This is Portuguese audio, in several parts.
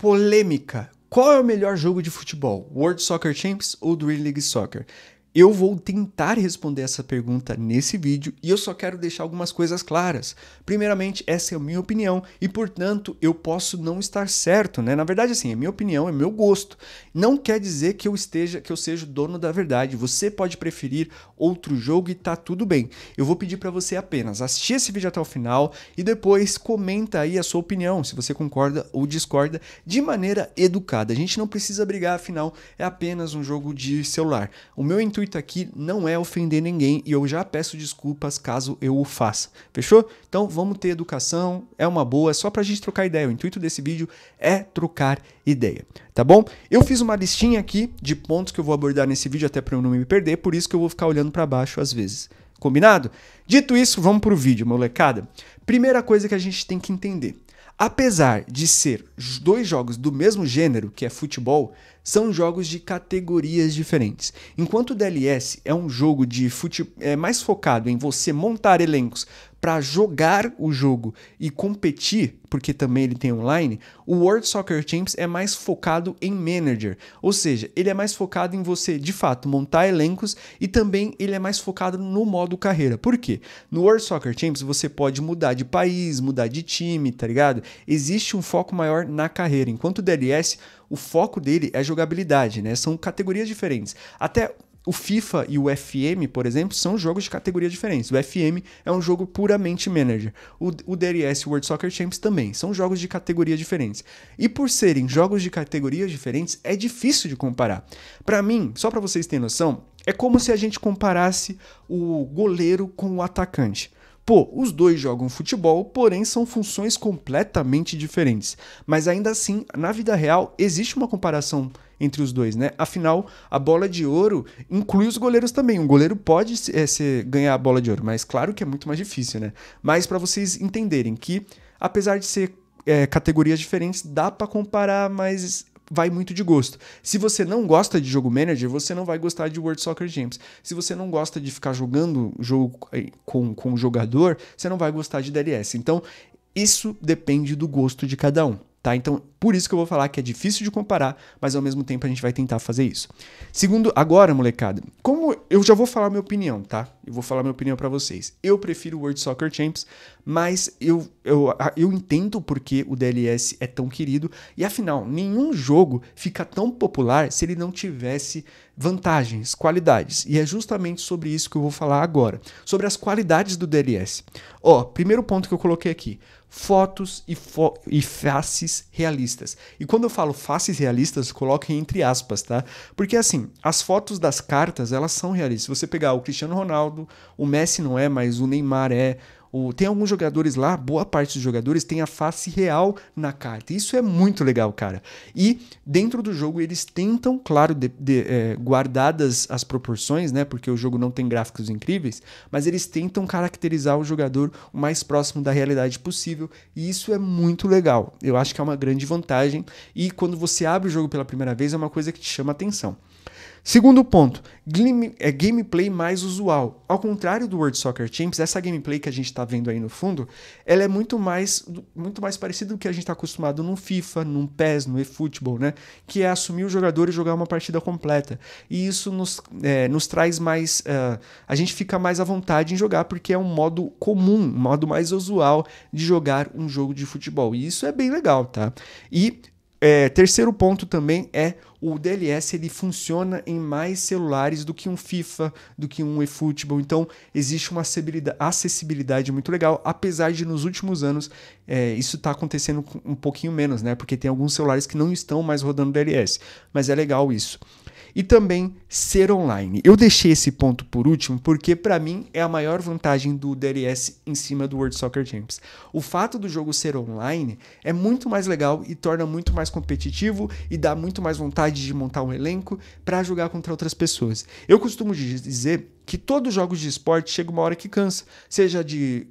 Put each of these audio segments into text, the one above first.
Polêmica. Qual é o melhor jogo de futebol? World Soccer Champs ou Dream League Soccer? Eu vou tentar responder essa pergunta nesse vídeo e eu só quero deixar algumas coisas claras. Primeiramente, essa é a minha opinião e, portanto, eu posso não estar certo, né? Na verdade, assim, é minha opinião, é meu gosto. Não quer dizer que eu esteja, que eu seja o dono da verdade. Você pode preferir outro jogo e tá tudo bem. Eu vou pedir para você apenas assistir esse vídeo até o final e depois comenta aí a sua opinião, se você concorda ou discorda, de maneira educada. A gente não precisa brigar, afinal, é apenas um jogo de celular. O meu intuito intuito aqui não é ofender ninguém e eu já peço desculpas caso eu o faça. Fechou? Então vamos ter educação, é uma boa, é só pra gente trocar ideia. O intuito desse vídeo é trocar ideia, tá bom? Eu fiz uma listinha aqui de pontos que eu vou abordar nesse vídeo até para eu não me perder, por isso que eu vou ficar olhando para baixo às vezes. Combinado? Dito isso, vamos pro vídeo, molecada. Primeira coisa que a gente tem que entender. Apesar de ser dois jogos do mesmo gênero, que é futebol, são jogos de categorias diferentes. Enquanto o DLS é um jogo de fute... é mais focado em você montar elencos para jogar o jogo e competir, porque também ele tem online, o World Soccer Champs é mais focado em manager, ou seja, ele é mais focado em você, de fato, montar elencos e também ele é mais focado no modo carreira. Por quê? No World Soccer Champs você pode mudar de país, mudar de time, tá ligado? Existe um foco maior na carreira, enquanto o DLS o foco dele é jogabilidade, né? São categorias diferentes. Até o FIFA e o FM, por exemplo, são jogos de categorias diferentes. O FM é um jogo puramente manager. O, o DLS World Soccer Champs também são jogos de categorias diferentes. E por serem jogos de categorias diferentes, é difícil de comparar. Para mim, só para vocês terem noção, é como se a gente comparasse o goleiro com o atacante. Pô, os dois jogam futebol, porém são funções completamente diferentes. Mas ainda assim, na vida real, existe uma comparação entre os dois, né? Afinal, a bola de ouro inclui os goleiros também. Um goleiro pode é, ser, ganhar a bola de ouro, mas claro que é muito mais difícil, né? Mas para vocês entenderem que, apesar de ser é, categorias diferentes, dá para comparar, mas vai muito de gosto. Se você não gosta de jogo manager, você não vai gostar de World Soccer Games. Se você não gosta de ficar jogando jogo com, com o jogador, você não vai gostar de DLS. Então, isso depende do gosto de cada um. Tá? Então, por isso que eu vou falar que é difícil de comparar, mas ao mesmo tempo a gente vai tentar fazer isso. Segundo, agora, molecada, como eu já vou falar minha opinião, tá? Eu vou falar minha opinião para vocês. Eu prefiro o World Soccer Champs, mas eu, eu, eu entendo porque o DLS é tão querido e afinal, nenhum jogo fica tão popular se ele não tivesse vantagens, qualidades. E é justamente sobre isso que eu vou falar agora, sobre as qualidades do DLS. Ó, primeiro ponto que eu coloquei aqui fotos e, fo e, faces realistas. E quando eu falo faces realistas, coloquem entre aspas, tá? Porque assim, as fotos das cartas, elas são realistas. Se você pegar o Cristiano Ronaldo, o Messi não é, mas o Neymar é, o, tem alguns jogadores lá, boa parte dos jogadores tem a face real na carta. Isso é muito legal, cara. E dentro do jogo eles tentam, claro, de, de, é, guardadas as proporções, né? Porque o jogo não tem gráficos incríveis, mas eles tentam caracterizar o jogador o mais próximo da realidade possível. E isso é muito legal. Eu acho que é uma grande vantagem. E quando você abre o jogo pela primeira vez, é uma coisa que te chama atenção. Segundo ponto, game, é gameplay mais usual. Ao contrário do World Soccer Champs, essa gameplay que a gente está vendo aí no fundo, ela é muito mais, muito mais parecida do que a gente está acostumado no FIFA, no PES, no eFootball, né? Que é assumir o jogador e jogar uma partida completa. E isso nos, é, nos traz mais. Uh, a gente fica mais à vontade em jogar, porque é um modo comum, um modo mais usual de jogar um jogo de futebol. E isso é bem legal, tá? E é, terceiro ponto também é o DLS ele funciona em mais celulares do que um FIFA, do que um eFootball. Então existe uma acessibilidade muito legal, apesar de nos últimos anos é, isso está acontecendo um pouquinho menos, né? Porque tem alguns celulares que não estão mais rodando DLS. Mas é legal isso e também ser online. Eu deixei esse ponto por último porque para mim é a maior vantagem do DLS em cima do World Soccer Champs. O fato do jogo ser online é muito mais legal e torna muito mais competitivo e dá muito mais vontade de montar um elenco para jogar contra outras pessoas. Eu costumo dizer que todos os jogos de esporte chega uma hora que cansa, seja de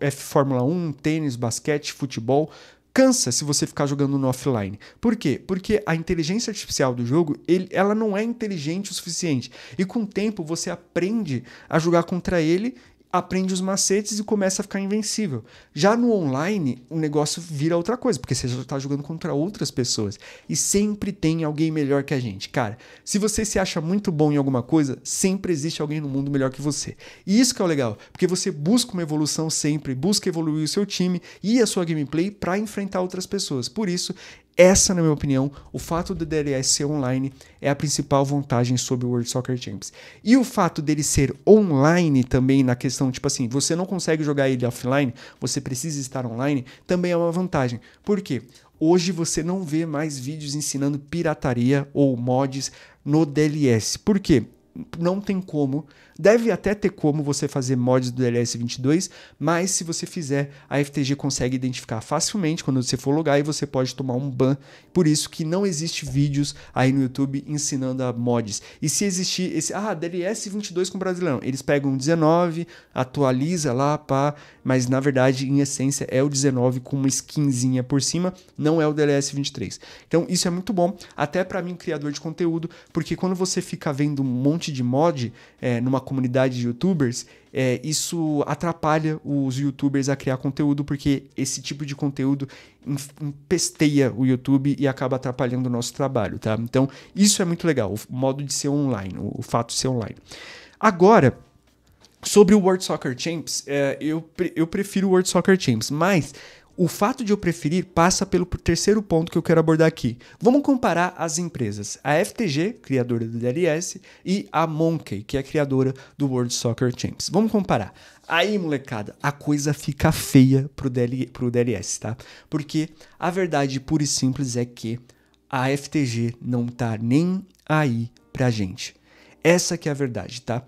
F Fórmula 1, tênis, basquete, futebol, cansa se você ficar jogando no offline. Por quê? Porque a inteligência artificial do jogo, ele, ela não é inteligente o suficiente. E com o tempo você aprende a jogar contra ele aprende os macetes e começa a ficar invencível. Já no online, o negócio vira outra coisa, porque você já está jogando contra outras pessoas. E sempre tem alguém melhor que a gente. Cara, se você se acha muito bom em alguma coisa, sempre existe alguém no mundo melhor que você. E isso que é o legal, porque você busca uma evolução sempre, busca evoluir o seu time e a sua gameplay para enfrentar outras pessoas. Por isso, essa, na minha opinião, o fato do DLS ser online é a principal vantagem sobre o World Soccer Champs. E o fato dele ser online também, na questão, tipo assim, você não consegue jogar ele offline, você precisa estar online, também é uma vantagem. Por quê? Hoje você não vê mais vídeos ensinando pirataria ou mods no DLS. Por quê? Não tem como Deve até ter como você fazer mods do DLS22, mas se você fizer, a FTG consegue identificar facilmente quando você for logar e você pode tomar um ban. Por isso que não existe vídeos aí no YouTube ensinando a mods. E se existir esse, ah, DLS22 com brasileirão, eles pegam 19, atualiza lá, pá, mas na verdade, em essência, é o 19 com uma skinzinha por cima, não é o DLS23. Então, isso é muito bom, até para mim, criador de conteúdo, porque quando você fica vendo um monte de mod é, numa comunidade de youtubers, é, isso atrapalha os youtubers a criar conteúdo, porque esse tipo de conteúdo empesteia o YouTube e acaba atrapalhando o nosso trabalho, tá? Então, isso é muito legal, o modo de ser online, o, fato de ser online. Agora, sobre o World Soccer Champs, é, eu, eu prefiro o World Soccer Champs, mas o fato de eu preferir passa pelo terceiro ponto que eu quero abordar aqui. Vamos comparar as empresas. A FTG, criadora do DLS, e a Monkey, que é criadora do World Soccer Champs. Vamos comparar. Aí, molecada, a coisa fica feia pro, DL, pro DLS, tá? Porque a verdade pura e simples é que a FTG não tá nem aí pra gente. Essa que é a verdade, tá?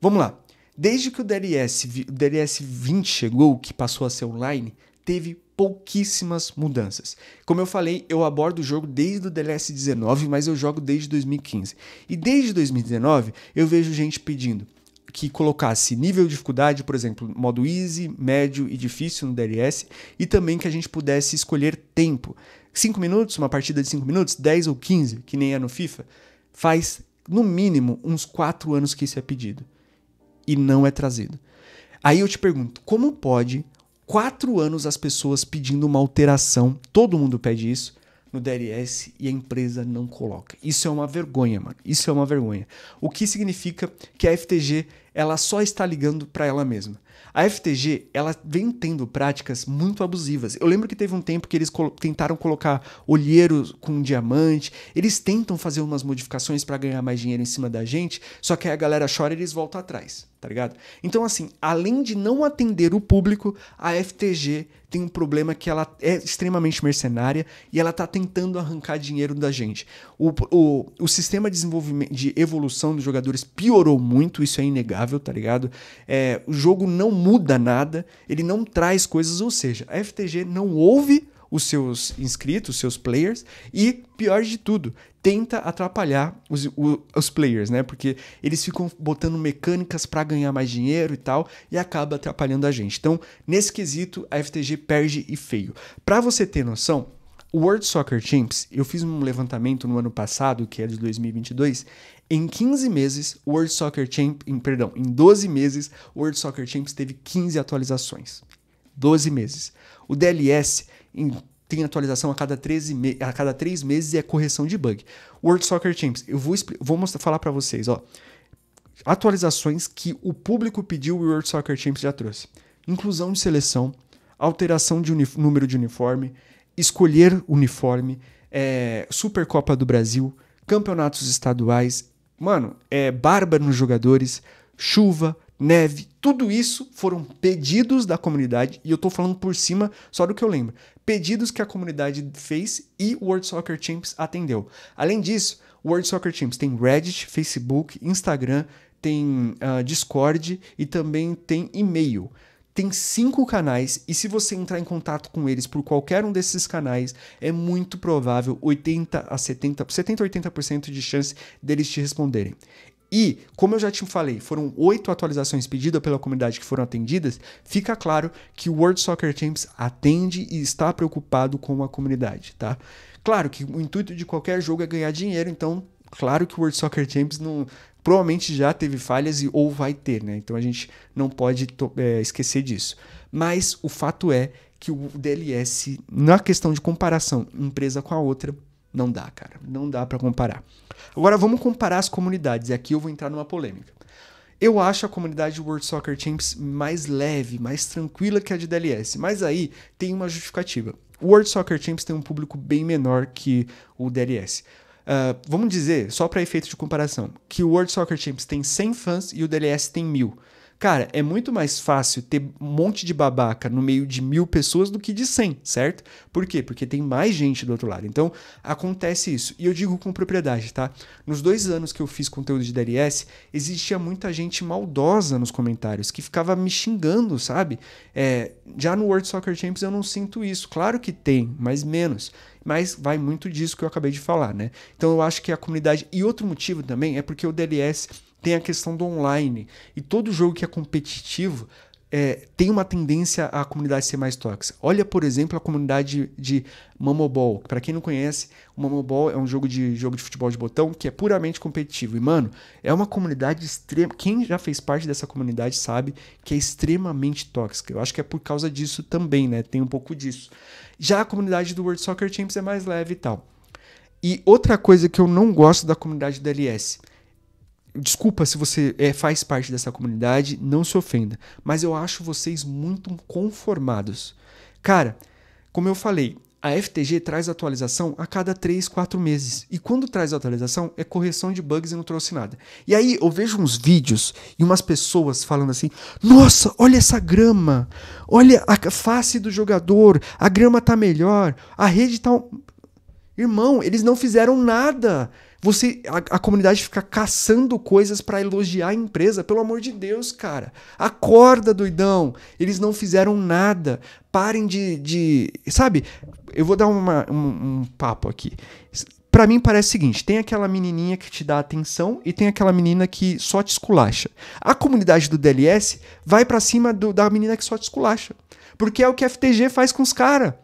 Vamos lá. Desde que o DLS, o DLS 20 chegou, que passou a ser online, teve pouquíssimas mudanças. Como eu falei, eu abordo o jogo desde o DLS 19, mas eu jogo desde 2015. E desde 2019 eu vejo gente pedindo que colocasse nível de dificuldade, por exemplo, modo easy, médio e difícil no DLS, e também que a gente pudesse escolher tempo. 5 minutos, uma partida de 5 minutos, 10 ou 15, que nem é no FIFA, faz no mínimo uns 4 anos que isso é pedido. E não é trazido. Aí eu te pergunto, como pode quatro anos as pessoas pedindo uma alteração, todo mundo pede isso no DLS e a empresa não coloca. Isso é uma vergonha, mano. Isso é uma vergonha. O que significa que a FTG ela só está ligando para ela mesma. A FTG, ela vem tendo práticas muito abusivas. Eu lembro que teve um tempo que eles tentaram colocar olheiros com diamante, eles tentam fazer umas modificações para ganhar mais dinheiro em cima da gente, só que aí a galera chora e eles voltam atrás tá ligado? Então, assim, além de não atender o público, a FTG tem um problema que ela é extremamente mercenária e ela tá tentando arrancar dinheiro da gente. O, o, o sistema de desenvolvimento, de evolução dos jogadores piorou muito, isso é inegável, tá ligado? É, o jogo não muda nada, ele não traz coisas, ou seja, a FTG não ouve os seus inscritos, os seus players, e pior de tudo, tenta atrapalhar os, os players, né? Porque eles ficam botando mecânicas para ganhar mais dinheiro e tal, e acaba atrapalhando a gente. Então, nesse quesito, a FTG perde e feio. Para você ter noção, o World Soccer Champs, eu fiz um levantamento no ano passado, que é de 2022, em 15 meses, o World Soccer Champs, em, perdão, em 12 meses, o World Soccer Champs teve 15 atualizações. 12 meses. O DLS em, tem atualização a cada, 13 me a cada 3 meses e é correção de bug. World Soccer Champs, eu vou, vou mostrar, falar para vocês, ó. Atualizações que o público pediu e o World Soccer Champs já trouxe. Inclusão de seleção, alteração de número de uniforme, escolher uniforme, é, Supercopa do Brasil, campeonatos estaduais, mano, é barba nos jogadores, chuva, neve, tudo isso foram pedidos da comunidade e eu tô falando por cima só do que eu lembro. Pedidos que a comunidade fez e o World Soccer Champs atendeu. Além disso, o World Soccer Champs tem Reddit, Facebook, Instagram, tem uh, Discord e também tem e-mail. Tem cinco canais e se você entrar em contato com eles por qualquer um desses canais, é muito provável 80 a 70, 70 a 80% de chance deles te responderem. E, como eu já te falei, foram oito atualizações pedidas pela comunidade que foram atendidas, fica claro que o World Soccer Champs atende e está preocupado com a comunidade, tá? Claro que o intuito de qualquer jogo é ganhar dinheiro, então Claro que o World Soccer Champions não, provavelmente já teve falhas e, ou vai ter, né? Então a gente não pode é, esquecer disso. Mas o fato é que o DLS, na questão de comparação empresa com a outra, não dá, cara. Não dá para comparar. Agora vamos comparar as comunidades. E aqui eu vou entrar numa polêmica. Eu acho a comunidade World Soccer Champs mais leve, mais tranquila que a de DLS, mas aí tem uma justificativa. O World Soccer Champs tem um público bem menor que o DLS. Uh, vamos dizer, só para efeito de comparação, que o World Soccer Champs tem 100 fãs e o DLS tem 1000. Cara, é muito mais fácil ter um monte de babaca no meio de mil pessoas do que de 100, certo? Por quê? Porque tem mais gente do outro lado. Então, acontece isso. E eu digo com propriedade, tá? Nos dois anos que eu fiz conteúdo de DLS, existia muita gente maldosa nos comentários, que ficava me xingando, sabe? É, já no World Soccer Champions eu não sinto isso. Claro que tem, mas menos mas vai muito disso que eu acabei de falar, né? Então eu acho que a comunidade. E outro motivo também é porque o DLS tem a questão do online. E todo jogo que é competitivo é, tem uma tendência a comunidade ser mais tóxica. Olha, por exemplo, a comunidade de Mamobol. Para quem não conhece, o Mamobol é um jogo de jogo de futebol de botão que é puramente competitivo. E, mano, é uma comunidade extrema. Quem já fez parte dessa comunidade sabe que é extremamente tóxica. Eu acho que é por causa disso também, né? Tem um pouco disso. Já a comunidade do World Soccer Champs é mais leve e tal. E outra coisa que eu não gosto da comunidade da LS Desculpa se você é, faz parte dessa comunidade, não se ofenda, mas eu acho vocês muito conformados. Cara, como eu falei, a FTG traz atualização a cada 3, 4 meses. E quando traz atualização, é correção de bugs e não trouxe nada. E aí eu vejo uns vídeos e umas pessoas falando assim: Nossa, olha essa grama! Olha a face do jogador, a grama tá melhor, a rede tá. Irmão, eles não fizeram nada. Você, a, a comunidade fica caçando coisas para elogiar a empresa. Pelo amor de Deus, cara. Acorda, doidão. Eles não fizeram nada. Parem de. de sabe? Eu vou dar uma, um, um papo aqui. Para mim parece o seguinte: tem aquela menininha que te dá atenção e tem aquela menina que só te esculacha. A comunidade do DLS vai para cima do, da menina que só te esculacha. Porque é o que a FTG faz com os caras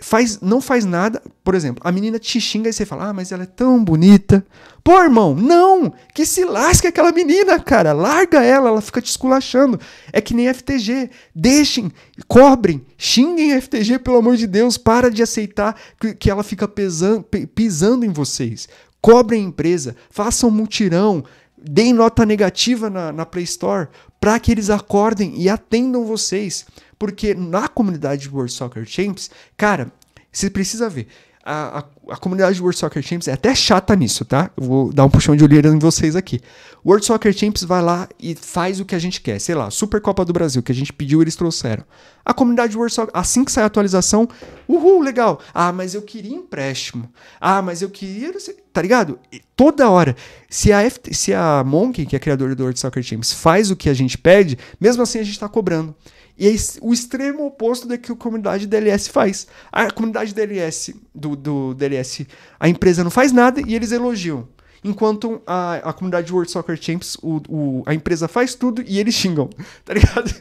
faz, não faz nada. Por exemplo, a menina te xinga e você fala, ah, mas ela é tão bonita. Pô, irmão, não! Que se lasque aquela menina, cara. Larga ela, ela fica te esculachando. É que nem FTG. Deixem, cobrem, xinguem FTG, pelo amor de Deus. Para de aceitar que, que ela fica pesando, pisando em vocês. Cobrem a empresa, façam mutirão, deem nota negativa na, na Play Store para que eles acordem e atendam vocês. Porque na comunidade World Soccer Champs, cara, você precisa ver. A, a, a, comunidade World Soccer Champs é até chata nisso, tá? Eu vou dar um puxão de orelha em vocês aqui. World Soccer Champs vai lá e faz o que a gente quer. Sei lá, Supercopa do Brasil, que a gente pediu, eles trouxeram. A comunidade World Soccer, assim que sai a atualização, uhul, legal. Ah, mas eu queria empréstimo. Ah, mas eu queria. Tá ligado? E toda hora. Se a, F, se a Monkey, que é a criadora do World Soccer Champs, faz o que a gente pede, mesmo assim a gente tá cobrando. E é o extremo oposto do que a comunidade DLS faz. A comunidade DLS, do, do DLS, a empresa não faz nada e eles elogiam. Enquanto a, a comunidade World Soccer Champs, o, o, a empresa faz tudo e eles xingam, tá ligado?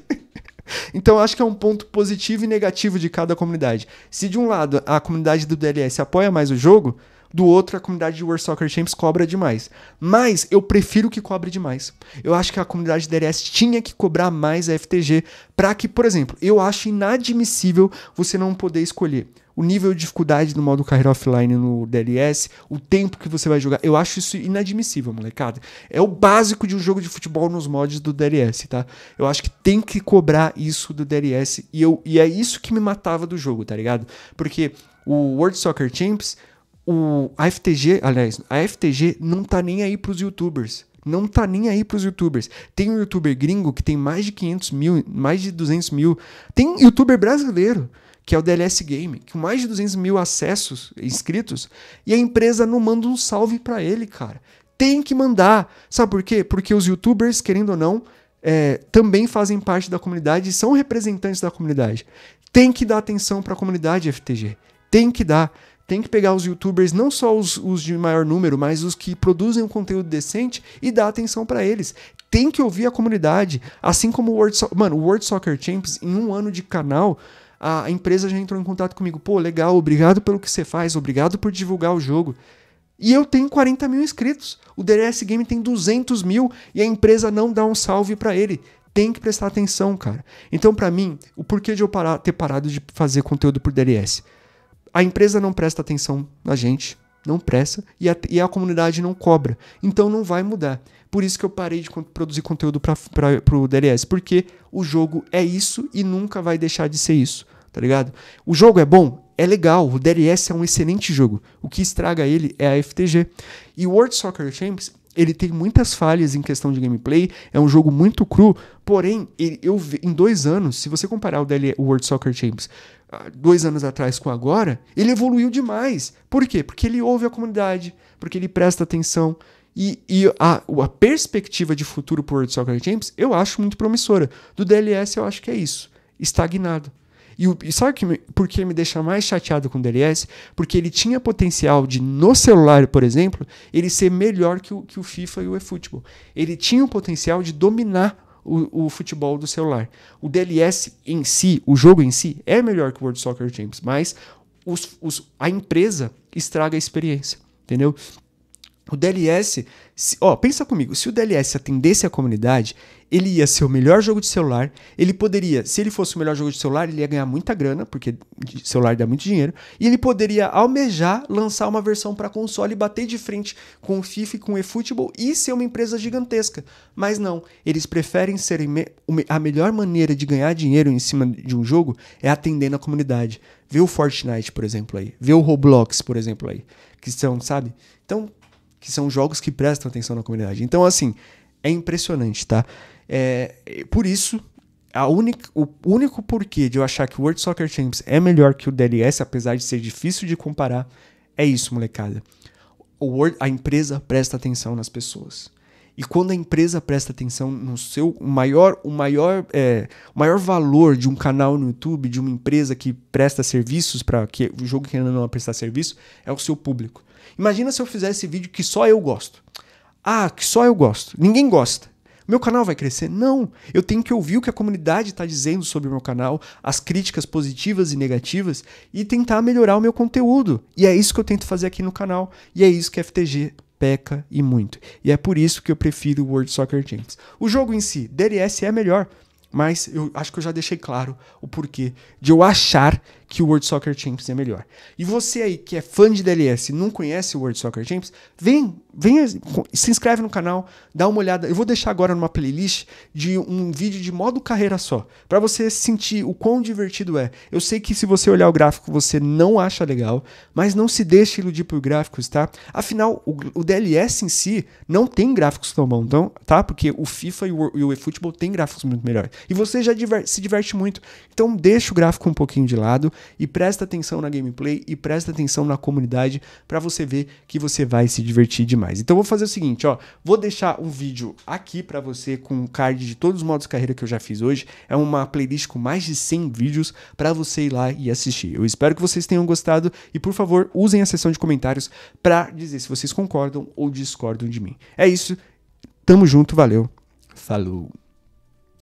Então acho que é um ponto positivo e negativo de cada comunidade. Se de um lado a comunidade do DLS apoia mais o jogo, do outro, a comunidade de World Soccer Champs cobra demais. Mas eu prefiro que cobre demais. Eu acho que a comunidade DLS tinha que cobrar mais a FTG para que, por exemplo, eu acho inadmissível você não poder escolher o nível de dificuldade do modo carreira offline no DLS, o tempo que você vai jogar. Eu acho isso inadmissível, molecada. É o básico de um jogo de futebol nos mods do DLS, tá? Eu acho que tem que cobrar isso do DLS e, eu, e é isso que me matava do jogo, tá ligado? Porque o World Soccer Champs o, a FTG, aliás, a FTG não tá nem aí pros youtubers. Não tá nem aí pros youtubers. Tem um youtuber gringo que tem mais de 500 mil, mais de 200 mil. Tem youtuber brasileiro, que é o DLS Game, com mais de 200 mil acessos, inscritos, e a empresa não manda um salve para ele, cara. Tem que mandar. Sabe por quê? Porque os youtubers, querendo ou não, é, também fazem parte da comunidade e são representantes da comunidade. Tem que dar atenção para a comunidade FTG. Tem que dar tem que pegar os youtubers, não só os, os de maior número, mas os que produzem um conteúdo decente e dar atenção para eles. Tem que ouvir a comunidade, assim como o World Soccer. Mano, o World Soccer Champs, em um ano de canal, a empresa já entrou em contato comigo. Pô, legal, obrigado pelo que você faz, obrigado por divulgar o jogo. E eu tenho 40 mil inscritos. O DLS Game tem 200 mil e a empresa não dá um salve para ele. Tem que prestar atenção, cara. Então, para mim, o porquê de eu parar, ter parado de fazer conteúdo por DLS? A empresa não presta atenção na gente, não presta, e a, e a comunidade não cobra. Então não vai mudar. Por isso que eu parei de produzir conteúdo para o DLS, porque o jogo é isso e nunca vai deixar de ser isso, tá ligado? O jogo é bom? É legal, o DLS é um excelente jogo. O que estraga ele é a FTG. E o World Soccer Champions, ele tem muitas falhas em questão de gameplay, é um jogo muito cru, porém, ele, eu em dois anos, se você comparar o, DL, o World Soccer Champions dois anos atrás com agora, ele evoluiu demais. Por quê? Porque ele ouve a comunidade, porque ele presta atenção, e, e a, a, perspectiva de futuro por World Soccer Champions eu acho muito promissora. Do DLS eu acho que é isso, estagnado. E, o, e sabe que me, por que me deixa mais chateado com o DLS? Porque ele tinha potencial de, no celular, por exemplo, ele ser melhor que o, que o FIFA e o eFootball. Ele tinha o potencial de dominar o, o, futebol do celular. O DLS em si, o jogo em si, é melhor que o World Soccer Champions, mas os, os, a empresa estraga a experiência, entendeu? O DLS, se, ó, pensa comigo, se o DLS atendesse a comunidade, ele ia ser o melhor jogo de celular, ele poderia, se ele fosse o melhor jogo de celular, ele ia ganhar muita grana, porque celular dá muito dinheiro, e ele poderia almejar lançar uma versão para console e bater de frente com o FIFA e com o eFootball e ser uma empresa gigantesca. Mas não, eles preferem ser a melhor maneira de ganhar dinheiro em cima de um jogo é atendendo a comunidade. Vê o Fortnite, por exemplo, aí. Vê o Roblox, por exemplo, aí. Que são, sabe? Então, que são jogos que prestam atenção na comunidade. Então, assim, é impressionante, tá? É, por isso, a única, o único porquê de eu achar que o World Soccer Champions é melhor que o DLS, apesar de ser difícil de comparar, é isso, molecada. O Word, a empresa presta atenção nas pessoas. E quando a empresa presta atenção no seu o maior, o maior, é, o maior valor de um canal no YouTube, de uma empresa que presta serviços para que o jogo que ainda não prestar serviço, é o seu público. Imagina se eu fizesse vídeo que só eu gosto. Ah, que só eu gosto. Ninguém gosta. Meu canal vai crescer? Não. Eu tenho que ouvir o que a comunidade está dizendo sobre o meu canal, as críticas positivas e negativas e tentar melhorar o meu conteúdo. E é isso que eu tento fazer aqui no canal. E é isso que a FTG peca e muito. E é por isso que eu prefiro o World Soccer Champions. O jogo em si, DLS é melhor, mas eu acho que eu já deixei claro o porquê de eu achar que o World Soccer Champions é melhor. E você aí que é fã de DLS e não conhece o World Soccer Champions, vem, vem, se inscreve no canal, dá uma olhada. Eu vou deixar agora numa playlist de um vídeo de modo carreira só, para você sentir o quão divertido é. Eu sei que se você olhar o gráfico você não acha legal, mas não se deixe iludir por gráficos, tá? Afinal, o, o DLS em si não tem gráficos tão bons, então, tá? Porque o FIFA e o, e o eFootball tem gráficos muito melhores. E você já diver, se diverte muito. Então deixa o gráfico um pouquinho de lado e presta atenção na gameplay e presta atenção na comunidade para você ver que você vai se divertir demais. Então vou fazer o seguinte, ó, vou deixar um vídeo aqui para você com um card de todos os modos carreira que eu já fiz hoje. É uma playlist com mais de 100 vídeos para você ir lá e assistir. Eu espero que vocês tenham gostado e por favor, usem a seção de comentários para dizer se vocês concordam ou discordam de mim. É isso. Tamo junto, valeu. Falou.